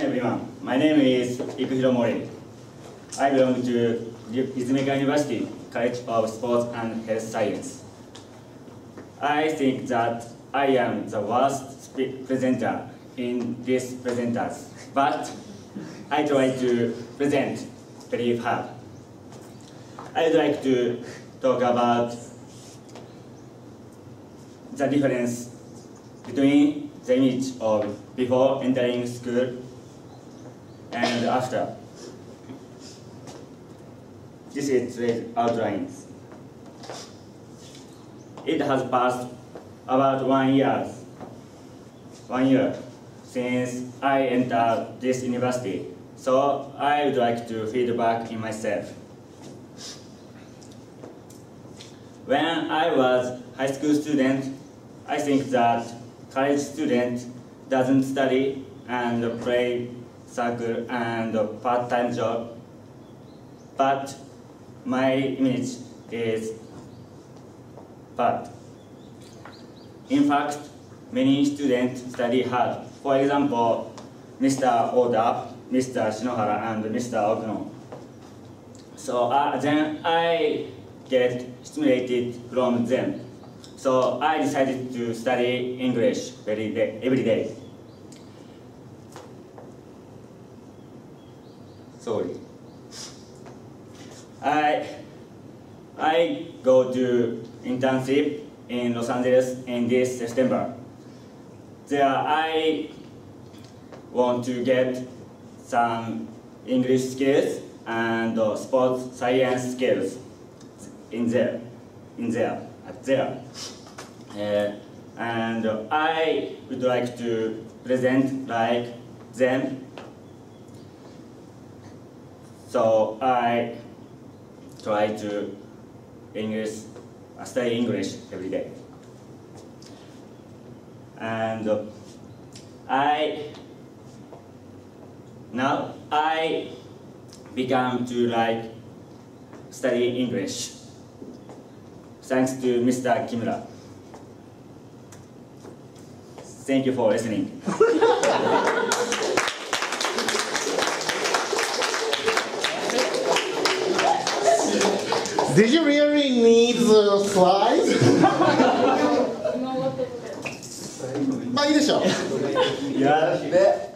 everyone. My name is Ikuhiro Morii. I belong to Ritsumeikan University, College of Sports and Health Science. I think that I am the worst presenter in these presenters, but I try to present very hard. I would like to talk about the difference between the image of before entering school and after. This is the outline. It has passed about one year, one year since I entered this university. So I would like to feedback in myself. When I was high school student, I think that college student doesn't study and play circle and part-time job, but my image is bad. In fact, many students study hard. For example, Mr. Oda, Mr. Shinohara, and Mr. Okuno. So uh, then I get stimulated from them. So I decided to study English very day, every day. Sorry. I I go to internship in Los Angeles in this September. There I want to get some English skills and uh, sports science skills in there, in there, at there. Uh, and uh, I would like to present like them. So I try to English, study English every day. And uh, I now I began to like study English thanks to Mr. Kimura. Thank you for listening. Did you really need the slides? まあいいでしょう。 Yeah. で